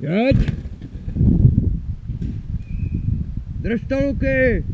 Jeď! Drž to, luky!